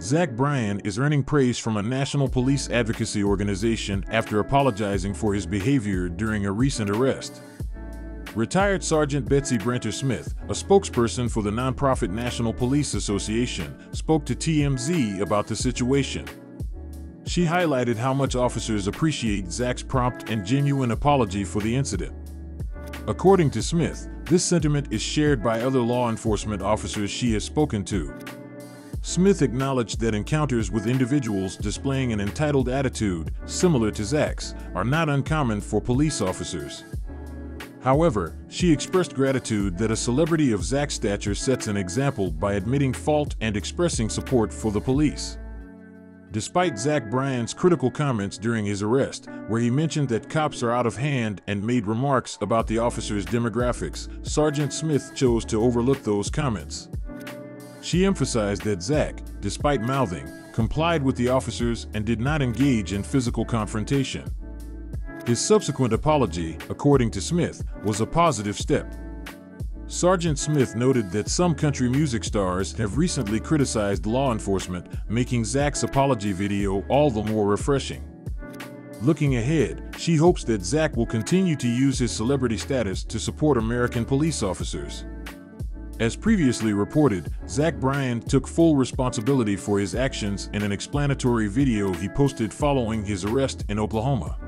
Zach Bryan is earning praise from a national police advocacy organization after apologizing for his behavior during a recent arrest. Retired Sergeant Betsy Branter Smith, a spokesperson for the nonprofit National Police Association, spoke to TMZ about the situation. She highlighted how much officers appreciate Zach's prompt and genuine apology for the incident. According to Smith, this sentiment is shared by other law enforcement officers she has spoken to. Smith acknowledged that encounters with individuals displaying an entitled attitude, similar to Zach's, are not uncommon for police officers. However, she expressed gratitude that a celebrity of Zach's stature sets an example by admitting fault and expressing support for the police. Despite Zach Bryan's critical comments during his arrest, where he mentioned that cops are out of hand and made remarks about the officer's demographics, Sergeant Smith chose to overlook those comments. She emphasized that Zach, despite mouthing, complied with the officers and did not engage in physical confrontation. His subsequent apology, according to Smith, was a positive step. Sergeant Smith noted that some country music stars have recently criticized law enforcement, making Zach's apology video all the more refreshing. Looking ahead, she hopes that Zach will continue to use his celebrity status to support American police officers. As previously reported, Zach Bryan took full responsibility for his actions in an explanatory video he posted following his arrest in Oklahoma.